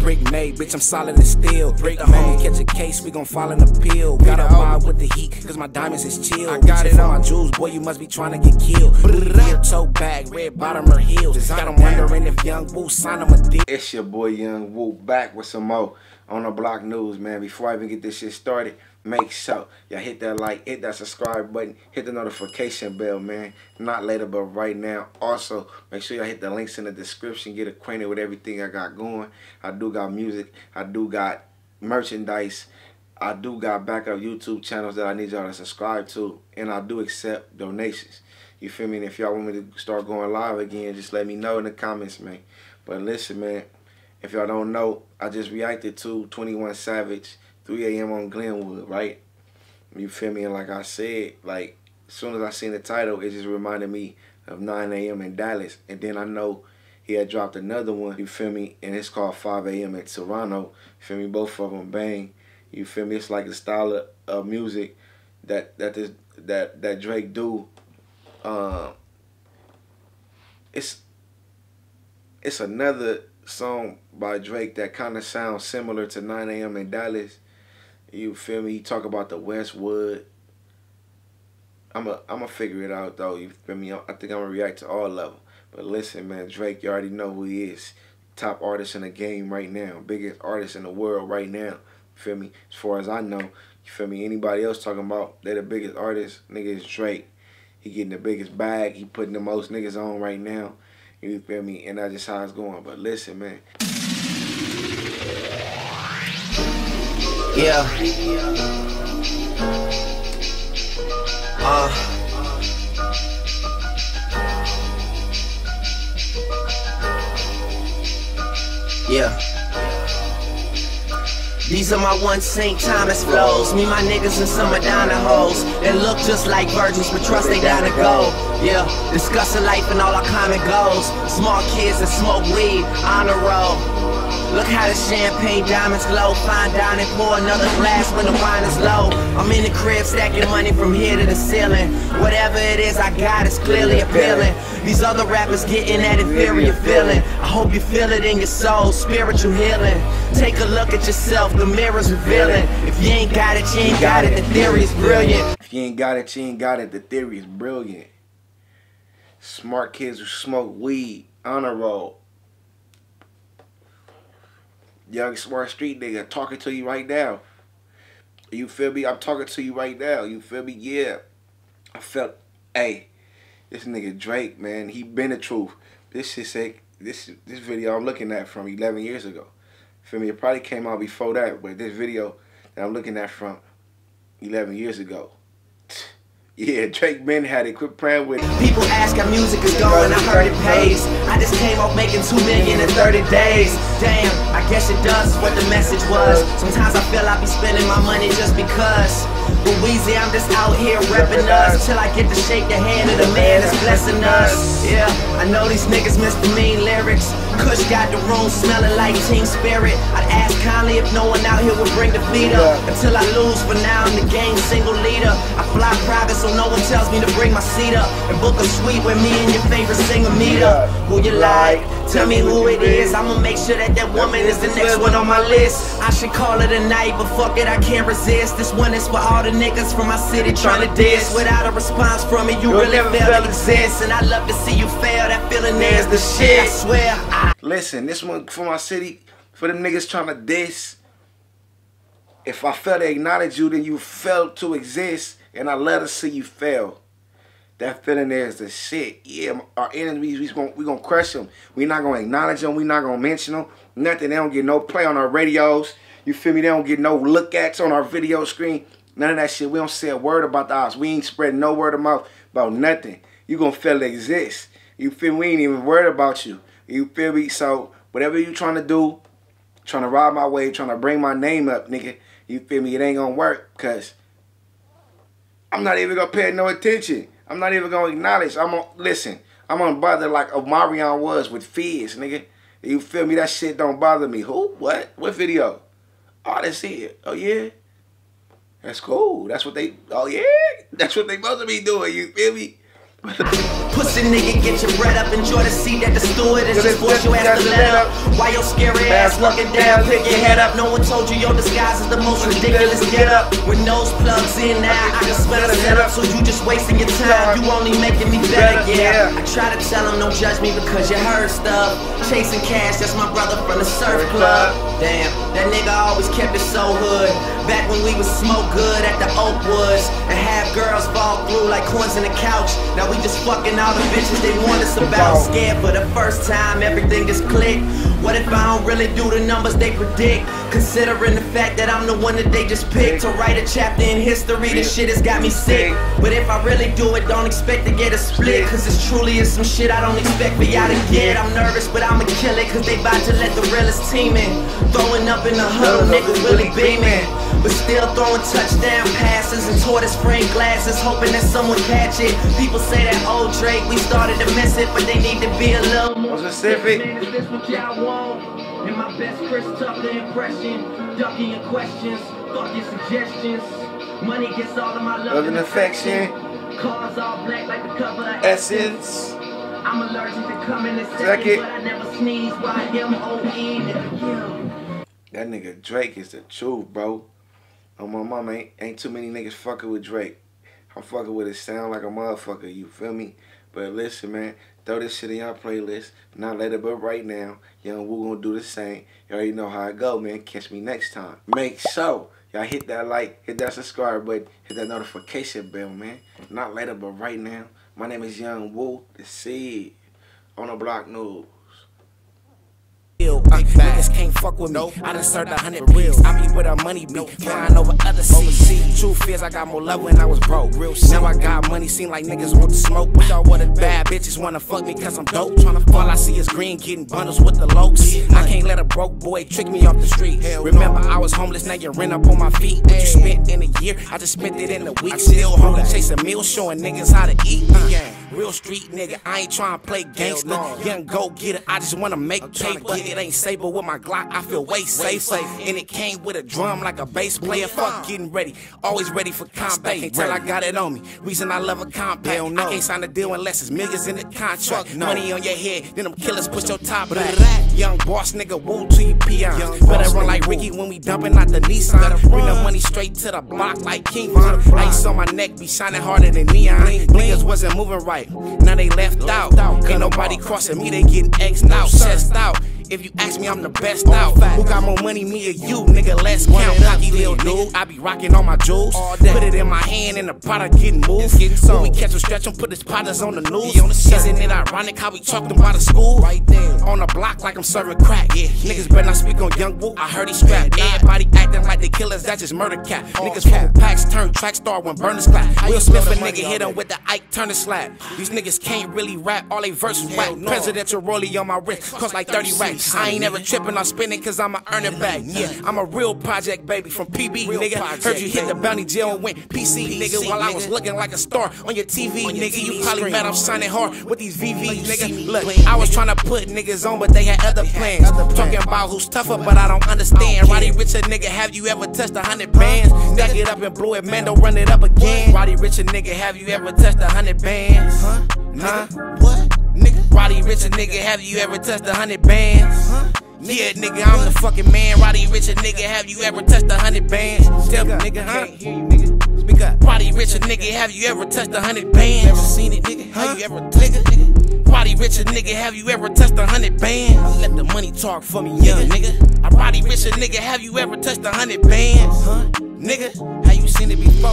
brick made, bitch, I'm solid as steel. Brick the homie catch a case, we gon' fall in the pill. Gotta ride with the heat, cause my diamonds is chill. I got it on my jewels, boy, you must be trying to get killed. Real toe bag, red bottom or heels. Got them wondering if Young Woo sign him a deal. It's your boy Young Woo back with some more on the block news, man. Before I even get this shit started, make sure y'all hit that like, hit that subscribe button, hit the notification bell, man. Not later, but right now. Also, make sure y'all hit the links in the description. Get acquainted with everything I got going. I do got music. I do got merchandise. I do got backup YouTube channels that I need y'all to subscribe to. And I do accept donations. You feel me? And if y'all want me to start going live again, just let me know in the comments, man. But listen, man. If y'all don't know, I just reacted to 21 Savage 3 a.m. on Glenwood, right? You feel me? And like I said, like as soon as I seen the title, it just reminded me of 9 a.m. in Dallas. And then I know he had dropped another one, you feel me? And it's called 5 a.m. at Toronto. You feel me? Both of them bang. You feel me? It's like the style of, of music that that this that that Drake do. Um, it's it's another song by Drake that kind of sounds similar to 9 a.m. in Dallas. You feel me? You talk about the Westwood. I'm a I'm gonna figure it out though. You feel me? I think I'm gonna react to all of them. But listen, man, Drake, you already know who he is. Top artist in the game right now. Biggest artist in the world right now. You feel me? As far as I know. You feel me? Anybody else talking about they're the biggest artist, nigga is Drake. He getting the biggest bag. He putting the most niggas on right now. You feel me? And that's just how it's going. But listen, man. Yeah. Uh. Yeah. These are my one St. Thomas flows. Me, my niggas, and some Madonna hoes. They look just like virgins, but trust they down to go. Yeah, discussing life and all our common goals. Small kids that smoke weed on the road. Look how the champagne diamonds glow. Fine dining, pour another glass when the wine is low. I'm in the crib stacking money from here to the ceiling. Whatever it is I got is clearly appealing. These other rappers getting that inferior feeling. I hope you feel it in your soul, spiritual healing. Take a look at yourself, the mirror's revealing. If you ain't got it, you ain't got it. The theory is brilliant. If you ain't got it, you ain't got it. The theory is brilliant. Smart kids who smoke weed, honor roll. Young smart street nigga talking to you right now. You feel me? I'm talking to you right now. You feel me? Yeah. I felt, hey, this nigga Drake, man, he been the truth. This shit say this this video I'm looking at from 11 years ago. Feel me? It probably came out before that, but this video that I'm looking at from 11 years ago. Yeah, Drake Ben had it. Quit playing with it. People ask how music is going. I heard it pays. I just came off making two million in 30 days. Damn, Guess it does what the message was. Sometimes I feel I be spending my money just because. But Weezy, I'm just out here repping us till I get to shake the hand of the man that's blessing us. Yeah, I know these niggas miss the mean lyrics. Kush got the room smelling like team spirit. I'd ask kindly if no one out here would bring the feet up. Until I lose, for now I'm the game single leader. I fly private so no one tells me to bring my seat up. And book a suite with me and your favorite singer meet up. Who you like? Tell me who it is. I'ma make sure that that woman is the next one on my list. I should call it a night, but fuck it, I can't resist. This one is for all the niggas from my city trying to diss. Without a response from me, you really fail to exist. And I love to see you fail. That feeling there's the shit. I swear. I Listen, this one for my city, for them niggas trying to diss. If I fail to acknowledge you, then you failed to exist, and I love to see you fail. That feeling there is the shit. Yeah, our enemies, we gonna, we gonna crush them. we not gonna acknowledge them. we not gonna mention them. Nothing. They don't get no play on our radios. You feel me? They don't get no look ats on our video screen. None of that shit. We don't say a word about the odds. We ain't spreading no word of mouth about nothing. You gonna feel to exist. You feel me? We ain't even worried about you. You feel me? So whatever you trying to do, trying to ride my way, trying to bring my name up, nigga. You feel me? It ain't gonna work, cause I'm not even gonna pay no attention. I'm not even gonna acknowledge. I'm gonna listen. I'm gonna bother like Omarion was with Fizz, nigga. You feel me? That shit don't bother me. Who? What? What video? Oh, that's it. Oh yeah. That's cool. That's what they. Oh yeah. That's what they supposed to be doing. You feel me? Pussy nigga, get your bread up. Enjoy the seat at the steward. It's just force your ass to let up. Why your scary ass looking down? Pick your head up. No one told you your disguise is the most ridiculous get up. With nose plugs in now, I can smell the setup. So you just wasting your time. You only making me better, yeah. I try to tell them don't judge me because you heard stuff. Chase N. Cashe, that's my brother from the surf club. Damn, that nigga always kept it so hood. Back when we was smoke good at the Oakwoods and have girls fall through like coins in the couch. Now we just fucking all the bitches they want us about. Scared for the first time, everything just clicked. What if I don't really do the numbers they predict? Considering the fact that I'm the one that they just picked to write a chapter in history, this shit has got me sick. But if I really do it, don't expect to get a split. Cause it's truly is some shit I don't expect for y'all to get. I'm nervous, but I'ma kill it, cause they about to let the realest team in. Throwing up in the huddle, nigga really beaming. But still throwing touchdown passes and tortoise frame glasses, hoping that someone catch it. People say that old Drake, we started to miss it, but they need to be a little more specific. Man, is this what y'all want? And my best Chris Tucker impression, ducking your questions, suggestions. Money gets all of my love, Love and affection. Cars all black like the cover of Essence. I'm allergic to coming in Second. second, but I never sneeze. Why. That nigga Drake is the truth, bro. On my mama, ain't, ain't too many niggas fucking with Drake. I'm fucking with his sound like a motherfucker, you feel me? But listen, man, throw this shit in your playlist. Not later, but right now. Young Woo gonna do the same. You already know how I go, man. Catch me next time. Make sure y'all hit that like, hit that subscribe button, hit that notification bell, man. Not later, but right now. My name is Young Woo, the seed on the block Uh, niggas can't fuck with me. I done served a hundred bills. I be where the money be. Flying over other seas. Truth is, I got more love when I was broke. Real shit. now I got money. Seem like niggas want to smoke. But y'all what bad bitches wanna fuck me cause I'm dope. Tryna all I see is green getting bundles with the lokes. I can't let a broke boy trick me off the street. Remember, I was homeless. Now you rent up on my feet. What you spent in a year, I just spent it in a week. Still hungry, chasing meals, showing niggas how to eat. Uh, real street nigga, I ain't tryna play gangster. Young go get it, I just wanna make paper. It ain't safe, but with my Glock, I feel way safer. And it came with a drum like a bass player. Fuck getting ready, always ready for combat. Can't tell I got it on me. Reason I love a compact. I can't sign a deal unless it's millions in the contract. Money on your head, then them killers push your top back. Young boss nigga, woo to you peons. Better run like Ricky when we dumping out the Nissan. Bring the money straight to the block like King Von. Ice on my neck be shining harder than neon. Niggas wasn't moving right, now they left out. Ain't nobody crossing me, they getting X'd out, chest out. If you ask me, I'm the best out. Who got more money, me or you? Nigga, let's count. Cocky little dude. I be rocking all my jewels. Put it in my hand and the product getting moved. When we catch him, stretch him, put his potters on the news. Isn't it ironic how we talked about the school? Right there. On the block like I'm serving crack. Yeah. Niggas better not speak on young woo. I heard he strapped. Everybody acting like they killers, that's just murder cat. Niggas full packs turn track star when burners clap. Will Smith a nigga hit him with the Ike Turner slap. These niggas can't really rap, all they verses whack. Presidential rollie on my wrist, cost like 30 racks. I ain't never tripping on spending cause I'ma earn it back. Yeah, I'm a real project baby from PB, nigga. Heard you hit the bounty jail and went PC, nigga, while I was looking like a star on your TV, nigga. You probably mad I'm shining hard with these VVs, nigga. Look, I was trying to put niggas on, but they had other plans. Talking about who's tougher, but I don't understand. Roddy Richard, nigga, have you ever touched a hundred bands? Stack it up and blow it, man, don't run it up again. Roddy Richard, nigga, have you ever touched a hundred bands? Huh? Huh? What? Nigga, Roddy Richard, nigga, have you ever touched a hundred bands? Yeah, nigga, I'm the fucking man. Roddy Richard, nigga, have you ever touched a hundred bands? Tell me, nigga, huh? Hear you, nigga. Speak up. Roddy Richard, nigga, have you ever touched a hundred bands? Never seen it, nigga. How you ever touched it, nigga? Roddy Richard, nigga, have you ever touched a hundred bands? I let the money talk for me, young nigga. I Roddy Richard, nigga, have you ever touched a hundred bands? Huh? Nigga, how you seen it before?